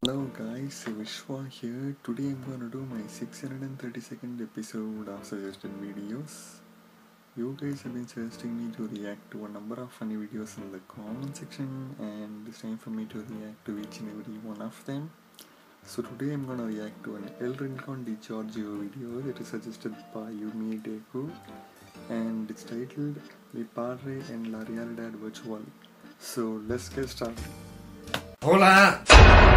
Hello guys, Vishwa here. Today I'm gonna do my 632nd episode of suggested videos. You guys have been suggesting me to react to a number of funny videos in the comment section and it's time for me to react to each and every one of them. So today I'm gonna react to an El Rincon di Giorgio video that is suggested by Yumi Deku and it's titled Mi Padre en la Realidad Virtual. So let's get started. ¡Hola!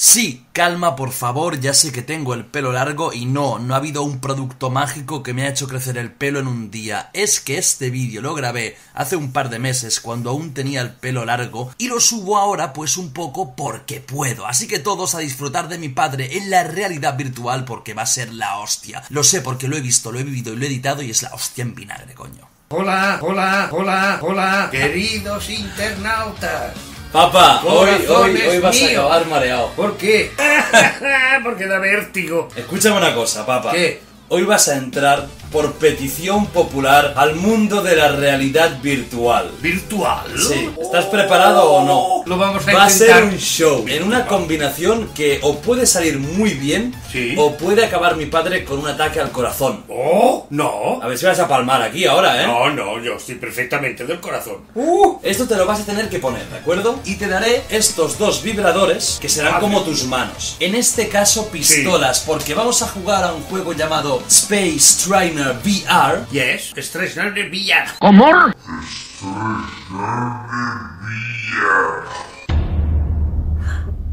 Sí, calma por favor, ya sé que tengo el pelo largo y no, no ha habido un producto mágico que me ha hecho crecer el pelo en un día. Es que este vídeo lo grabé hace un par de meses cuando aún tenía el pelo largo y lo subo ahora pues un poco porque puedo. Así que todos a disfrutar de mi padre en la realidad virtual porque va a ser la hostia. Lo sé porque lo he visto, lo he vivido y lo he editado y es la hostia en vinagre, coño. Hola, hola, hola, hola, queridos internautas. Papá, hoy- hoy- hoy vas a acabar mareado. ¿Por qué? Porque da vértigo. Escúchame una cosa, papá. ¿Qué? Hoy vas a entrar por petición popular al mundo de la realidad virtual. ¿Virtual? Sí. ¿Estás preparado o no? Lo vamos a Va a ser un show en una combinación que o puede salir muy bien Sí. o puede acabar mi padre con un ataque al corazón. ¡Oh! No. A ver si vas a palmar aquí ahora, ¿eh? No, no, yo estoy perfectamente del corazón. Uh, esto te lo vas a tener que poner, ¿de acuerdo? Y te daré estos dos vibradores que serán como sí. tus manos. En este caso, pistolas, porque vamos a jugar a un juego llamado Space VR. Yes, estresar de villa.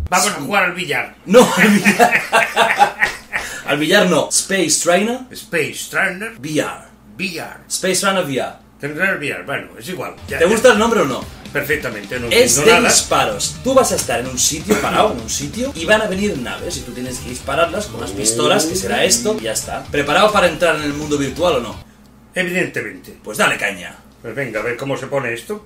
Vamos a jugar al billar. No, al billar. al billar no. Space Trainer Space Trainer VR. VR. Space Trainer VR. Tendrá VR. Bueno, es igual. Ya- ¿Te gusta el nombre o no? Perfectamente, no Es de nada. disparos. Tú vas a estar en un sitio, parado en un sitio, y van a venir naves y tú tienes que dispararlas con unas pistolas, que será esto, y ya está. ¿Preparado para entrar en el mundo virtual o no? Evidentemente. Pues dale caña. Pues venga, a ver cómo se pone esto.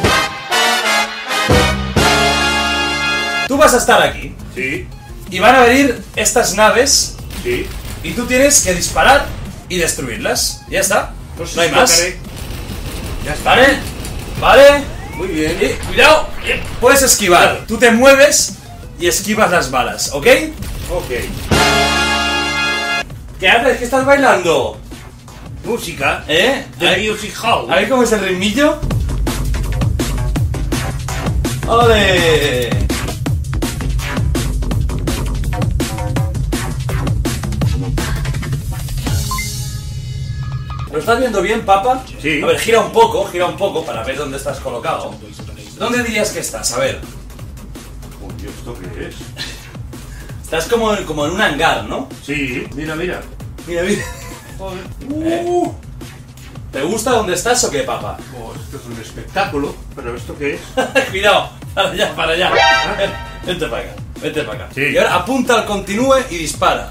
Tú vas a estar aquí, Sí, y van a venir estas naves, sí. y tú tienes que disparar y destruirlas. Ya está. Pues no hay más. tocaré. Ya está. ¿Vale? ¿Vale? Muy bien. Cuidado, puedes esquivar. Tú te mueves y esquivas las balas, ¿ok? Ok. ¿Qué haces? ¿Qué estás bailando? Música. ¿Eh? Ver- Music Hall. A ver cómo es el ritmillo. ¡Ole! Estás viendo bien, papa? Sí. A ver, gira un poco, gira un poco para ver dónde estás colocado. ¿Dónde dirías que estás? A ver. Uy, ¿esto qué es? Estás como, como en un hangar, ¿no? Sí, mira, mira. Mira, mira. Joder. Uh. ¿Te gusta dónde estás o qué, papa? Oh, esto es un espectáculo. ¿Pero esto qué es? Cuidado, para allá, para allá. Vente para acá, vente para acá. Sí. Y ahora apunta al continúe y dispara.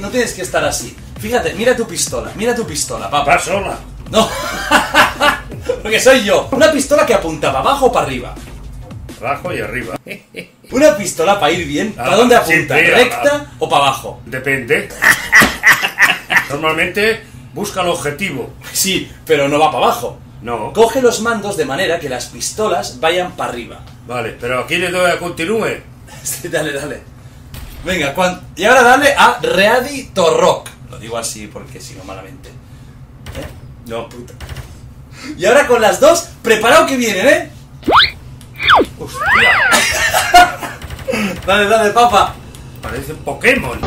No tienes que estar así. Fíjate, mira tu pistola, mira tu pistola, papá. Va sola. No. Porque soy yo. Una pistola que apunta para abajo o para arriba. Abajo y arriba. Una pistola para ir bien. ¿Para Ah, dónde apunta? ¿Recta o para abajo? Depende. Normalmente busca el objetivo. Sí, pero no va para abajo. No. Coge los mandos de manera que las pistolas vayan para arriba. Vale, pero aquí le doy a continúe. Sí, dale, dale. Venga, cuan- y ahora dale a Ready to Rock. Lo digo así porque si no malamente. ¿Eh? No, puta. Y ahora con las dos, preparado que vienen, ¿eh? Hostia. Dale, dale, papa. Parece Pokémon.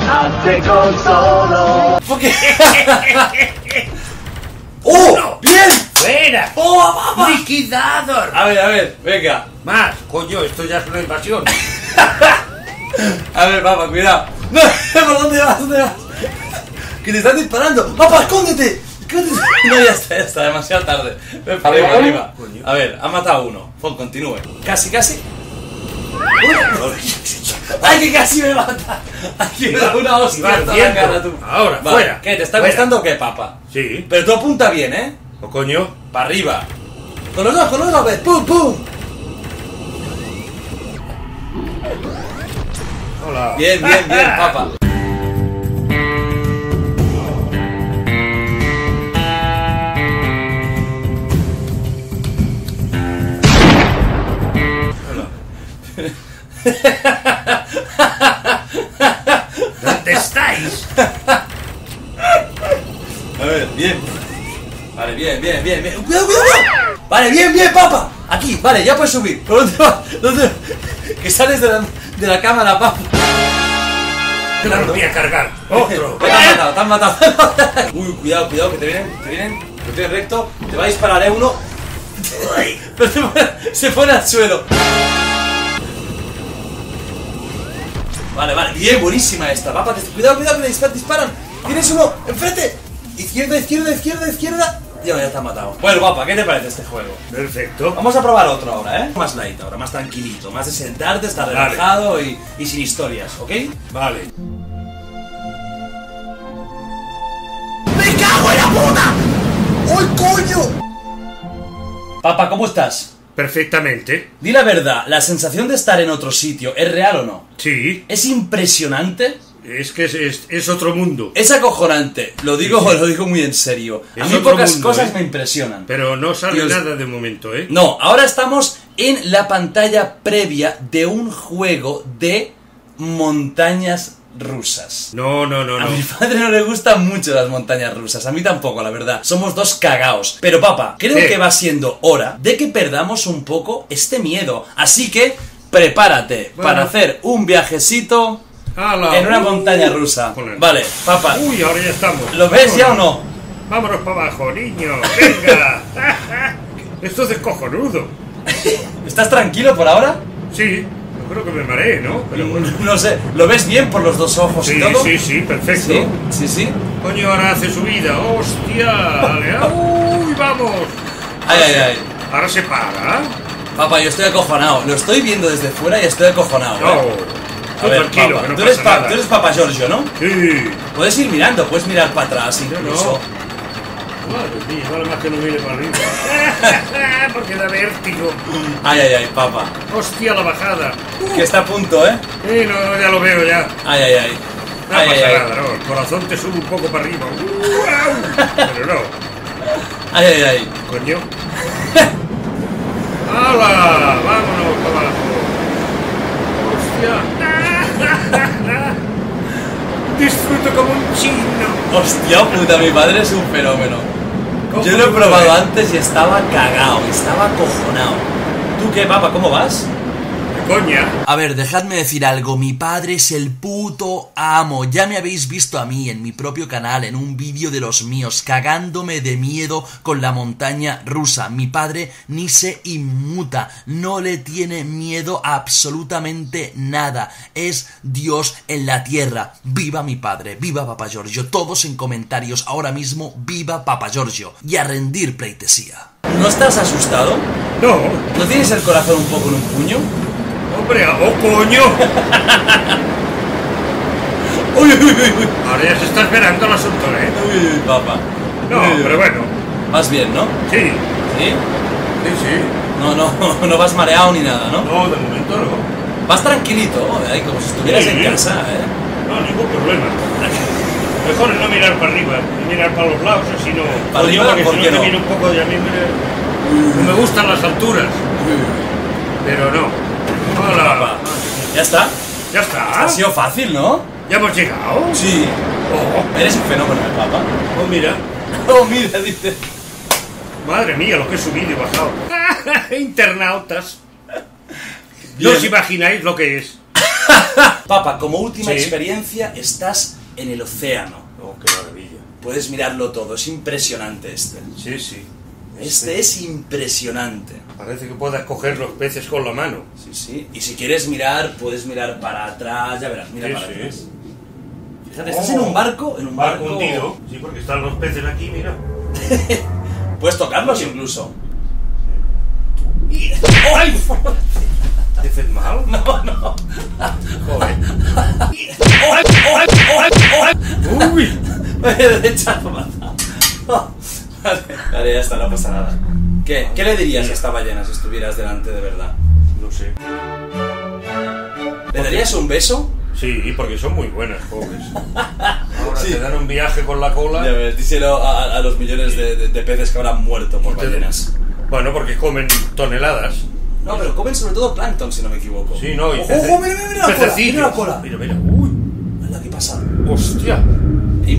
Porque... ¡Oh! ¡Bien! ¡Fuera! ¡Oh, papa! ¡Liquidador! A ver, a ver, venga. Más, coño, esto ya es una invasión. A ver, papá, cuidado. No, ¿por dónde vas? ¿Dónde vas? Que te están disparando. ¡Papá, escóndete! ¡Escóndete! No, ya está, ya está, demasiado tarde. Ven para arriba, arriba. A ver, ha matado uno. Fon, continúe. Casi, casi. ¡Ay, que casi me mata! Aquí me da una hostia en la cara, tú. Ahora, Vale, fuera, ¿Qué, te está fuera. gustando o qué, papá? Sí. Pero tú apunta bien, ¿eh? ¿O coño? Para arriba. Con los dos, con los dos, ves. ¡Pum, pum! Hola. Bien, bien, bien, papá. bien, bien. ¡Cuidado, cuidado, cuidado! Vale, bien, bien, papa. Aquí, vale, ya puedes subir. ¿Por dónde vas? ¿Dónde? Que sales de la, de la cámara, papa. Te la voy a cargar. Otro. Te han matado, te han matado. Uy, cuidado, cuidado, que te vienen, te vienen. Te vienen recto. Te va a disparar, eh, uno. Pero se pone, se pone al suelo. Vale, vale, bien, buenísima esta. Papa, te- cuidado, cuidado, que te disparan. Tienes uno, enfrente. Izquierda, izquierda, izquierda, izquierda. Ya, ya te ha matado. Bueno, papa, ¿qué te parece este juego? Perfecto. Vamos a probar otro ahora, ¿eh? Más light ahora, más tranquilito, más de sentarte, estar Vale. relajado y, y sin historias, ¿ok? Vale. ¡Me cago en la puta! ¡Uy, coño! Papá, ¿cómo estás? Perfectamente. Di la verdad, ¿la sensación de estar en otro sitio es real o no? Sí. ¿Es impresionante? Es que es, es- es otro mundo. Es acojonante, lo digo, lo digo muy en serio. A mí pocas mundo, cosas ¿eh? me impresionan. Pero no sale Dios. nada de momento, ¿eh? No, ahora estamos en la pantalla previa de un juego de montañas rusas. No, no, no, A no. mi padre no le gustan mucho las montañas rusas, a mí tampoco, la verdad. Somos dos cagaos. Pero papá, creo que va siendo hora de que perdamos un poco este miedo. Así que prepárate Bueno. para hacer un viajecito ¡Hala! en una Uh, montaña rusa. joder. Vale, papá, Uy, ahora ya estamos. ¿lo ves ya o no? Vámonos para abajo, niño. Venga. Esto es descojonudo. ¿Estás tranquilo por ahora? Sí. No creo que me mareé, ¿no? Pero bueno. No sé, ¿lo ves bien por los dos ojos Sí, y todo? sí, sí, perfecto. sí, sí, sí. Coño, ahora hace subida. ¡Hostia! ¡Uy, vamos! Ay, ay, ay. Ahora se para. Papá, yo estoy acojonado. Lo estoy viendo desde fuera y estoy acojonado. No. ¿eh? Tú tranquilo, que no tú, eres pasa pa- nada. tú eres Papa Giorgio, ¿no? Sí. Puedes ir mirando, puedes mirar para atrás incluso. Madre mía, vale más que no mire para arriba. Porque da vértigo. Ay, ay, ay, papá. Hostia, la bajada. Que está a punto, ¿eh? Sí, no, ya lo veo ya. Ay, ay, ay. No Ay, pasa ay. nada, no. El corazón te sube un poco para arriba. Pero no. Ay, ay, ay. Coño. ¡Hala! Vámonos para abajo. ¡Hostia! Disfruto como un chino. Hostia puta, mi padre es un fenómeno. ¿Cómo Yo lo he probado antes y estaba cagao, estaba acojonado. ¿Tú qué, papá? ¿Cómo vas? Coña. A ver, dejadme decir algo, mi padre es el puto amo. Ya me habéis visto a mí en mi propio canal, en un vídeo de los míos, cagándome de miedo con la montaña rusa. Mi padre ni se inmuta, no le tiene miedo a absolutamente nada. Es Dios en la tierra. Viva mi padre, viva Papa Giorgio. Todos en comentarios ahora mismo, viva Papa Giorgio. Y a rendir pleitesía. ¿No estás asustado? No. ¿No tienes el corazón un poco en un puño? Hombre, ¡oh coño! Uy, uy, uy, uy. Ahora ya se está esperando el asunto, ¿eh? Uy, uy, papá. No, Uy, pero bueno. Vas bien, ¿no? Sí. ¿Sí? Sí, sí. No, no, no vas mareado ni nada, ¿no? No, de momento no. Vas tranquilito, ahí como si estuvieras Sí. en casa, ¿eh? No, ningún problema. Mejor es no mirar para arriba, mirar para los lados, así no. ¿Para arriba? porque ¿Por si qué no no? te un poco de a mí me... No me gustan las alturas, pero no. Hola. Papá. ¿Ya está? Ya está. Ha sido fácil, ¿no? Ya hemos llegado. Sí. Oh, Eres un fenómeno, ¿eh, papá? oh, mira. Oh, mira, dice. Madre mía, lo que he subido y bajado. Internautas. No Bien. os imagináis lo que es. Papá, como última Sí. experiencia, estás en el océano. Oh, qué maravilla. Puedes mirarlo todo, es impresionante este. Sí, sí. Este es impresionante. Parece que puedas coger los peces con la mano. Sí, sí. Y si quieres mirar, puedes mirar para atrás, ya verás, mira Sí, para sí. atrás. Fíjate, estás en un barco, en un barco. Barco hundido. Sí, porque están los peces aquí, mira. Puedes tocarlos incluso. ¡Ay! ¿Te haces mal? No, no. Joder. ¡Uy! Me he echado. Vale, ya está, no pasa nada. ¿Qué, ¿Qué le dirías a esta ballena si estuvieras delante de verdad? No sé. ¿Le darías un beso? Sí, porque son muy buenas, pobres. Ahora Sí. te dan un viaje con la cola. Ya ves, díselo a, a los millones de, de- de peces que habrán muerto por ballenas. Bueno, porque comen toneladas. No, pero comen sobre todo plancton, si no me equivoco. Sí, no, y ¡Ojo, mira, mira, mira la cola! Mira la cola. Mira, mira. Uy, Anda, ¿qué pasa? hostia.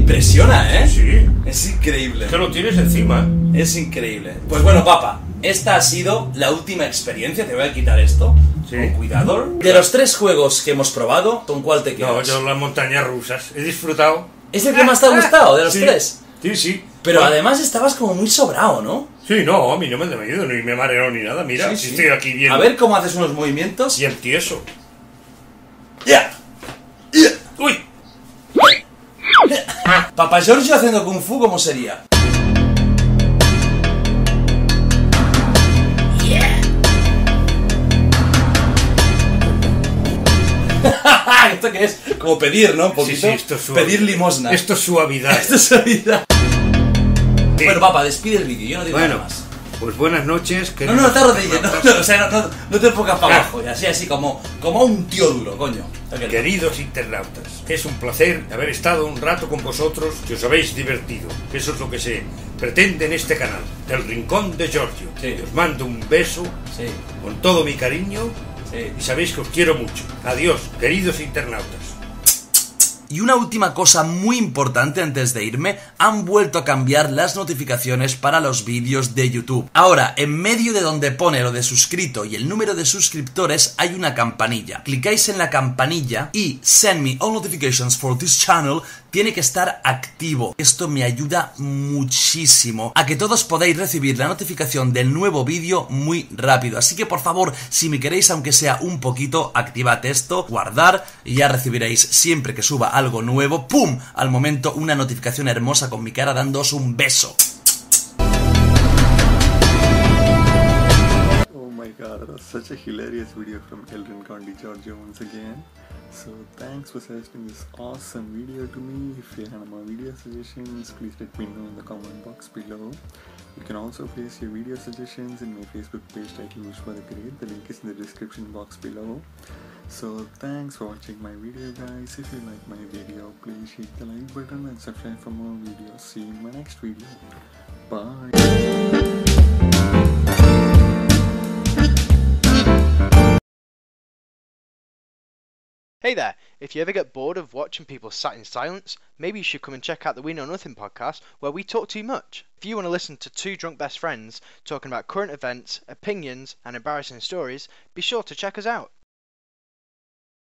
Impresiona, ¿eh? Sí. Es increíble. Que lo tienes encima. Es increíble. Pues bueno, papa, esta ha sido la última experiencia. Te voy a quitar esto. Sí. Con cuidado. De los tres juegos que hemos probado, ¿con cuál te No, quedas? yo las montañas rusas. He disfrutado. ¿Es el que más te ha gustado de los Sí. tres? Sí, sí. Pero Bueno, además estabas como muy sobrado, ¿no? Sí, no, a mí no me ha ido, ni me mareo ni nada. Mira, Sí, estoy aquí bien. A ver cómo haces unos movimientos. Bien tieso. ¡Ya! Uy. Papa Giorgio haciendo kung fu, ¿cómo sería? ¿Esto qué es? Como pedir, ¿no? Un poquito. sí, esto es suave. pedir limosna. Esto es suavidad. Esto es vida. Sí. Bueno, papá, despide el vídeo, yo no digo Bueno, nada más. Pues buenas noches. No, no, no te arrodilles, no, no, o sea, no, no- te pongas para abajo, y así, así, como, como un tío duro, coño. Queridos internautas, es un placer haber estado un rato con vosotros que os habéis divertido. Eso es lo que se pretende en este canal, del Rincón de Giorgio. Sí. Os mando un beso Sí, con todo mi cariño sí. y sabéis que os quiero mucho. Adiós, queridos internautas. Y una última cosa muy importante antes de irme, han vuelto a cambiar las notificaciones para los vídeos de YouTube. Ahora, en medio de donde pone lo de suscrito y el número de suscriptores hay una campanilla. Clicáis en la campanilla y Send me all notifications for this channel tiene que estar activo. Esto me ayuda muchísimo a que todos podáis recibir la notificación del nuevo vídeo muy rápido. Así que por favor, si me queréis aunque sea un poquito, activad esto, guardar y ya recibiréis siempre que suba algo nuevo, ¡pum! Al momento una notificación hermosa con mi cara dándoos un beso. Oh my god, that such a hilarious video from Eldrin Condi Giorgio once again. So thanks for suggesting this awesome video to me. If you have more video suggestions, please let me know in the comment box below. You can also place your video suggestions in my Facebook page titled the Great. The link is in the description box below. So thanks for watching my video guys. If you like my video, please hit the like button and subscribe for more videos. See you in my next video. Bye. Hey there! If you ever get bored of watching people sat in silence, maybe you should come and check out the We Know Nothing podcast where we talk too much. If you want to listen to two drunk best friends talking about current events, opinions, and embarrassing stories, be sure to check us out.